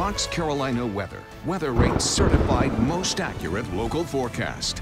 Fox Carolina Weather. WeatheRate certified most accurate local forecast.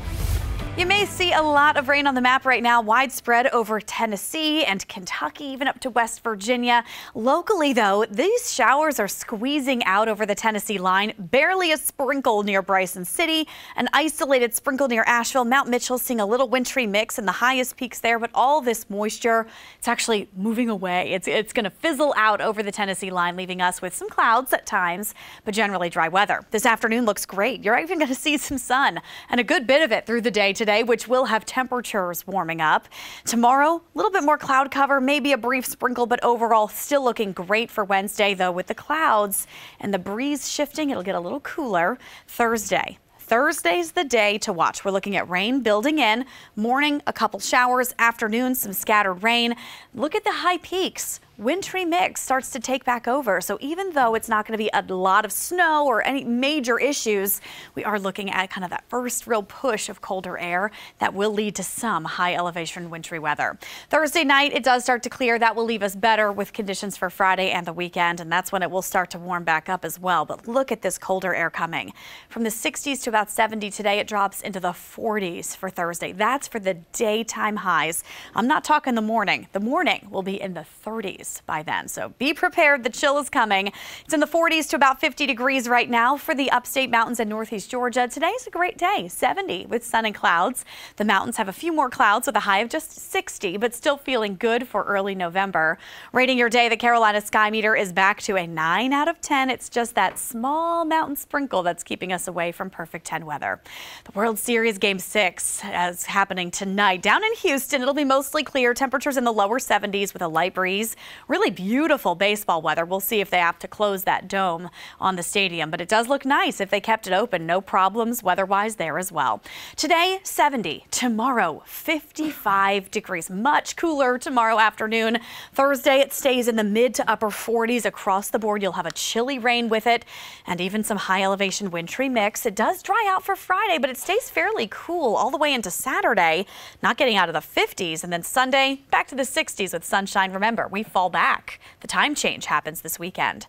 You may see a lot of rain on the map right now, widespread over Tennessee and Kentucky, even up to West Virginia. Locally, though, these showers are squeezing out over the Tennessee line. Barely a sprinkle near Bryson City, an isolated sprinkle near Asheville. Mount Mitchell seeing a little wintry mix in the highest peaks there, but all this moisture, it's actually moving away. It's, it's going to fizzle out over the Tennessee line, leaving us with some clouds at times, but generally dry weather. This afternoon looks great. You're even going to see some sun and a good bit of it through the day today today, which will have temperatures warming up. Tomorrow, a little bit more cloud cover, maybe a brief sprinkle, but overall still looking great for Wednesday, though, with the clouds and the breeze shifting, it'll get a little cooler Thursday. Thursday's the day to watch. We're looking at rain building in. Morning, a couple showers. Afternoon, some scattered rain. Look at the high peaks wintry mix starts to take back over. So even though it's not going to be a lot of snow or any major issues, we are looking at kind of that first real push of colder air that will lead to some high elevation wintry weather. Thursday night, it does start to clear. That will leave us better with conditions for Friday and the weekend, and that's when it will start to warm back up as well. But look at this colder air coming. From the 60s to about 70 today, it drops into the 40s for Thursday. That's for the daytime highs. I'm not talking the morning. The morning will be in the 30s by then. So be prepared. The chill is coming. It's in the 40s to about 50 degrees right now for the upstate mountains in northeast Georgia. Today's a great day, 70 with sun and clouds. The mountains have a few more clouds with a high of just 60, but still feeling good for early November. Rating your day, the Carolina Sky Meter is back to a 9 out of 10. It's just that small mountain sprinkle that's keeping us away from perfect 10 weather. The World Series Game 6 is happening tonight down in Houston. It'll be mostly clear. Temperatures in the lower 70s with a light breeze. Really beautiful baseball weather. We'll see if they have to close that dome on the stadium, but it does look nice if they kept it open. No problems weather-wise there as well. Today, 70. Tomorrow, 55 degrees. Much cooler tomorrow afternoon. Thursday, it stays in the mid to upper 40s across the board. You'll have a chilly rain with it and even some high elevation wintry mix. It does dry out for Friday, but it stays fairly cool all the way into Saturday, not getting out of the 50s. And then Sunday, back to the 60s with sunshine. Remember, we fall back. The time change happens this weekend.